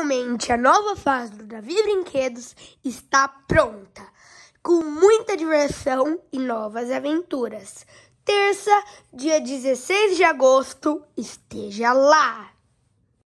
Finalmente, a nova fase do Davi Brinquedos está pronta, com muita diversão e novas aventuras. Terça, dia 16 de agosto, esteja lá!